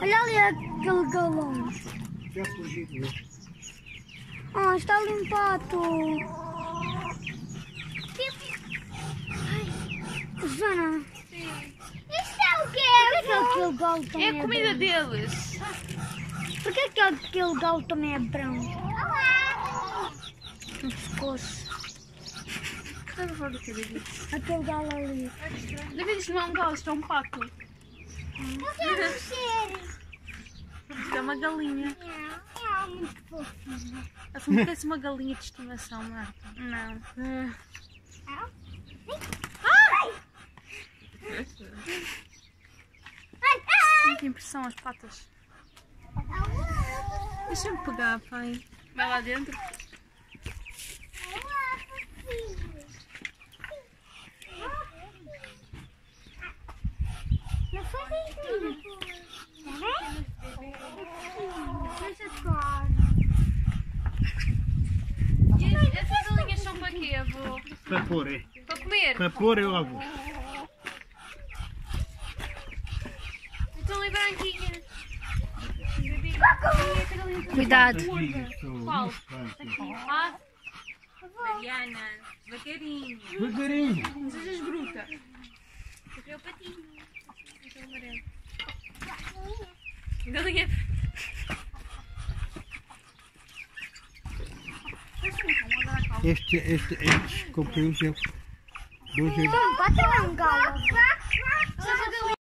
Olha ali aquele galão. Já fugi dele. Ah, está ali um pato. Susana, Isto é o por que é que aquele galo É também a comida deles. Por que é que aquele galo também é branco? No pescoço. Estava fora do que David. Aquele galo ali. David, isto não é um galo, isto é um pato. Eu quero. Isto é uma galinha. Não, é muito como se fosse uma galinha de estimação, Marta. Não. Ah. Ai, ai. Muita impressão as patas. Deixa-me pegar, pai. Vai lá dentro. Essas galinhas são para quê, avô? Para pôr, é. Para comer? Para pôr eu avô. Estão ali branquinhas. Cuidado. Qual? Ah, Mariana, devagarinho. Devagarinho. Não sejas bruta. Porque é o Wil je... Este, este, este, compreendeu? Do jeito. een na